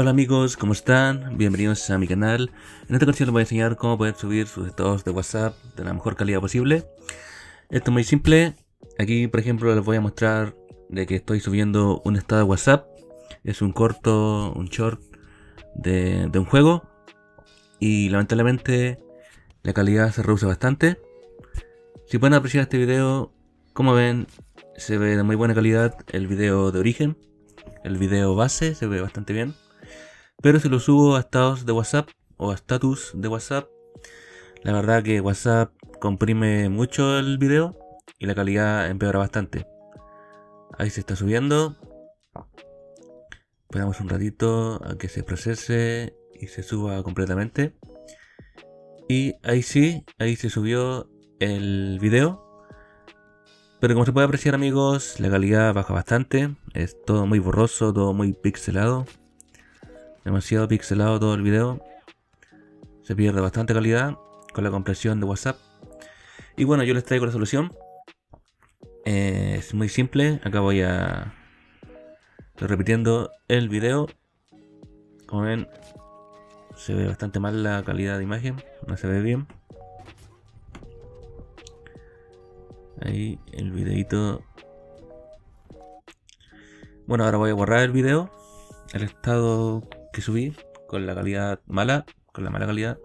Hola amigos, ¿cómo están? Bienvenidos a mi canal. En esta ocasión les voy a enseñar cómo poder subir sus estados de WhatsApp de la mejor calidad posible. Esto es muy simple. Aquí, por ejemplo, les voy a mostrar de que estoy subiendo un estado de WhatsApp. Es un corto, un short de, de un juego. Y lamentablemente la calidad se reduce bastante. Si pueden apreciar este video, como ven, se ve de muy buena calidad el video de origen. El video base se ve bastante bien. Pero si lo subo a estados de WhatsApp o a status de WhatsApp, la verdad que WhatsApp comprime mucho el video y la calidad empeora bastante. Ahí se está subiendo. Esperamos un ratito a que se procese y se suba completamente. Y ahí sí, ahí se subió el video. Pero como se puede apreciar amigos, la calidad baja bastante. Es todo muy borroso, todo muy pixelado demasiado pixelado todo el video. Se pierde bastante calidad con la compresión de WhatsApp. Y bueno, yo les traigo la solución. Eh, es muy simple. Acá voy a... Repitiendo el video. Como ven, se ve bastante mal la calidad de imagen. No se ve bien. Ahí el videito. Bueno, ahora voy a borrar el video. El estado que subí con la calidad mala, con la mala calidad.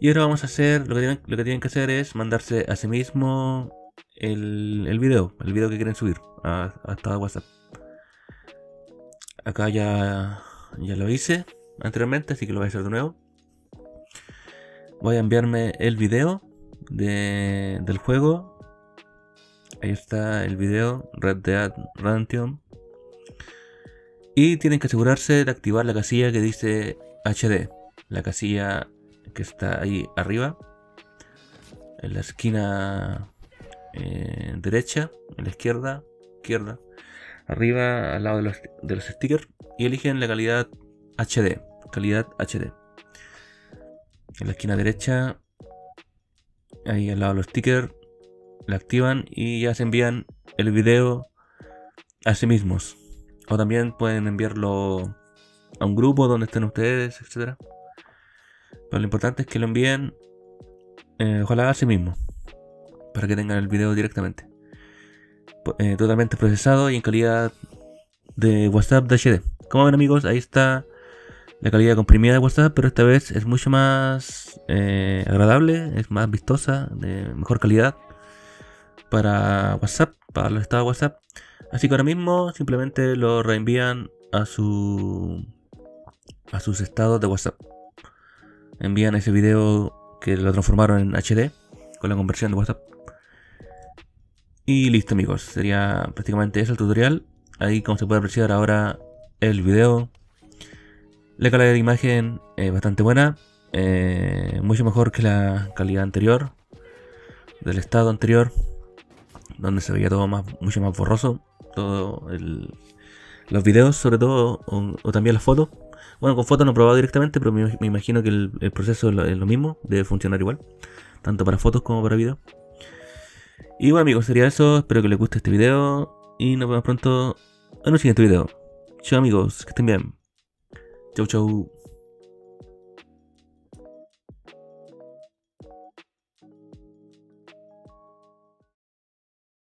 Y ahora vamos a hacer, lo que tienen, lo que, tienen que hacer es mandarse a sí mismo el, el video, el video que quieren subir a, a WhatsApp. Acá ya, ya lo hice anteriormente, así que lo voy a hacer de nuevo. Voy a enviarme el video de, del juego. Ahí está el video, Red Dead Redemption y tienen que asegurarse de activar la casilla que dice HD. La casilla que está ahí arriba. En la esquina eh, derecha, en la izquierda, izquierda. Arriba al lado de los, de los stickers. Y eligen la calidad HD. Calidad HD. En la esquina derecha. Ahí al lado de los stickers. La activan y ya se envían el video a sí mismos. O también pueden enviarlo a un grupo donde estén ustedes, etc. Pero lo importante es que lo envíen, eh, ojalá a sí mismo, para que tengan el video directamente. Eh, totalmente procesado y en calidad de WhatsApp de HD. Como ven amigos, ahí está la calidad comprimida de WhatsApp, pero esta vez es mucho más eh, agradable, es más vistosa, de mejor calidad para WhatsApp, para los estados WhatsApp. Así que ahora mismo simplemente lo reenvían a su a sus estados de WhatsApp. Envían ese video que lo transformaron en HD con la conversión de WhatsApp. Y listo amigos, sería prácticamente eso el tutorial. Ahí como se puede apreciar ahora el video. La calidad de imagen es bastante buena. Eh, mucho mejor que la calidad anterior. Del estado anterior. Donde se veía todo más, mucho más borroso todo los videos sobre todo o, también las fotos. Bueno, con fotos no he probado directamente, pero me, imagino que el, proceso es lo, mismo, debe funcionar igual, tanto para fotos como para videos. Y bueno amigos, sería eso, espero que les guste este video y nos vemos pronto en un siguiente video. Chao amigos, que estén bien. Chau chau.